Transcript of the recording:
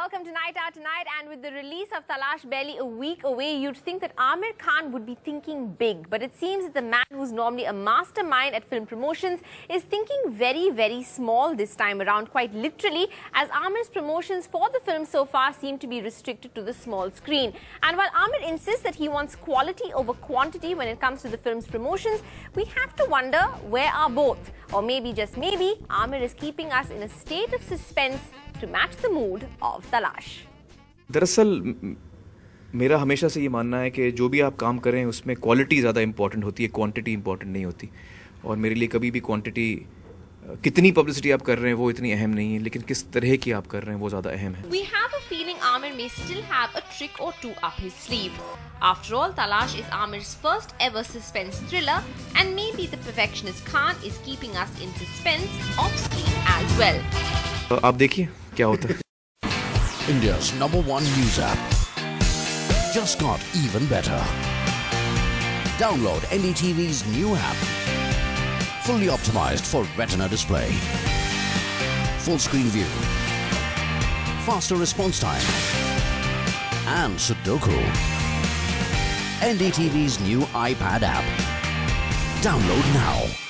welcome to Night Out Tonight. And with the release of Talaash barely a week away, you'd think that Aamir Khan would be thinking big. But it seems that the man who's normally a mastermind at film promotions is thinking very, very small this time around, quite literally, as Aamir's promotions for the film so far seem to be restricted to the small screen. And while Aamir insists that he wants quality over quantity when it comes to the film's promotions, we have to wonder where are both? Or maybe, just maybe, Aamir is keeping us in a state of suspense to match the mood of Talash. दरअसल मेरा हमेशा से ये मानना है कि जो भी आप काम करें उसमें क्वालिटी ज़्यादा इंपॉर्टेंट होती है क्वांटिटी इंपॉर्टेंट नहीं होती और मेरे लिए कभी भी क्वांटिटी कितनी पब्लिसिटी आप कर रहे हैं वो इतनी अहम नहीं है लेकिन किस तरह की आप कर रहे हैं वो ज़्यादा अहम है We have a feeling Amir may still have a trick or two up his sleeve. After all, Talash is Amir's first ever suspense thriller, and maybe the perfectionist Khan is keeping us in suspense off screen as well. आप देखिए क्या होता है India's number one news app. Just got even better. Download NDTV's new app. Fully optimized for retina display. Full screen view. Faster response time. And Sudoku. NDTV's new iPad app. Download now.